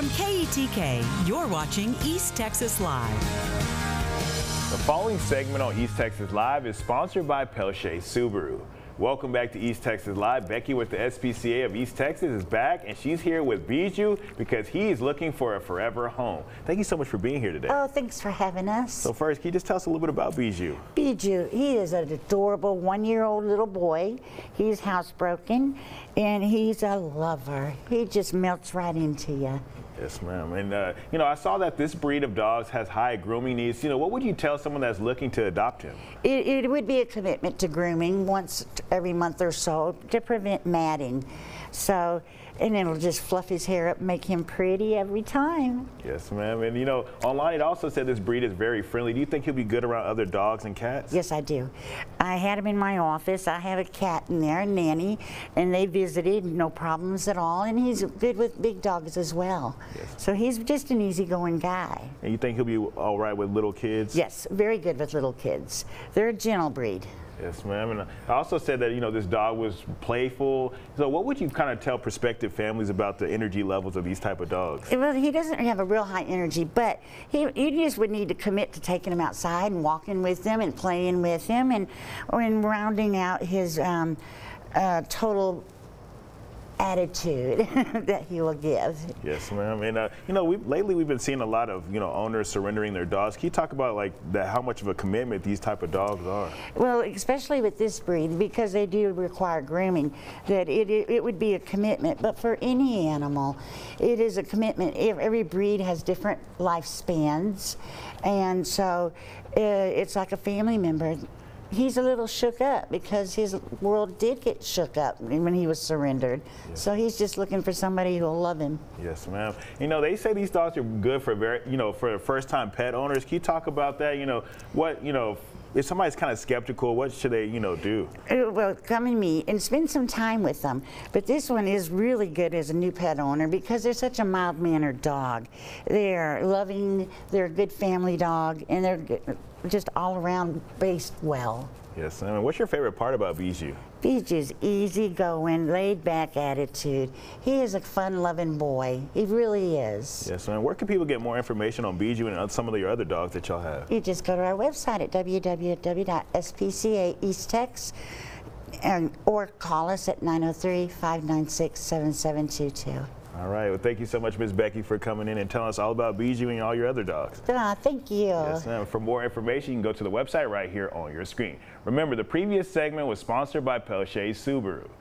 From KETK, you're watching East Texas Live. The following segment on East Texas Live is sponsored by Peltier Subaru. Welcome back to East Texas Live. Becky with the SPCA of East Texas is back, and she's here with Bijoux because he is looking for a forever home. Thank you so much for being here today. Oh, thanks for having us. So first, can you just tell us a little bit about Bijoux? Bijoux, he is an adorable one-year-old little boy. He's housebroken, and he's a lover. He just melts right into you. Yes, ma'am. And, uh, you know, I saw that this breed of dogs has high grooming needs. You know, what would you tell someone that's looking to adopt him? It, it would be a commitment to grooming once every month or so to prevent matting. So, and it'll just fluff his hair up, make him pretty every time. Yes, ma'am. And you know, online it also said this breed is very friendly. Do you think he'll be good around other dogs and cats? Yes, I do. I had him in my office. I have a cat in there, a nanny, and they visited, no problems at all. And he's good with big dogs as well. Yes. So he's just an easygoing guy. And you think he'll be all right with little kids? Yes, very good with little kids. They're a gentle breed. Yes, ma'am. And I also said that, you know, this dog was playful. So what would you kind of tell prospective families about the energy levels of these type of dogs? Well, he doesn't have a real high energy, but he, you just would need to commit to taking him outside and walking with them and playing with him and, and rounding out his um, uh, total attitude that he will give. Yes, ma'am. And uh, you know, we lately we've been seeing a lot of you know owners surrendering their dogs. Can you talk about like that? How much of a commitment these type of dogs are? Well, especially with this breed, because they do require grooming, that it it, it would be a commitment. But for any animal, it is a commitment. Every breed has different lifespans, and so uh, it's like a family member he's a little shook up because his world did get shook up when he was surrendered. So he's just looking for somebody who'll love him. Yes, ma'am. You know, they say these dogs are good for very, you know, for first-time pet owners. Can you talk about that? You know, what, you know, if somebody's kind of skeptical, what should they, you know, do? Uh, well, come and meet and spend some time with them. But this one is really good as a new pet owner because they're such a mild-mannered dog. They're loving, they're a good family dog, and they're just all around based well. Yes, I what's your favorite part about Bijoux? Bijoux's easygoing, laid back attitude. He is a fun loving boy. He really is. Yes, and where can people get more information on Bijoux and some of your other dogs that y'all have? You just go to our website at www.spcaeasttex and um, or call us at 903 596 7722. All right. Well, thank you so much, Ms. Becky, for coming in and telling us all about Bijoux and all your other dogs. Ah, thank you. Yes, ma'am. For more information, you can go to the website right here on your screen. Remember, the previous segment was sponsored by Peltier Subaru.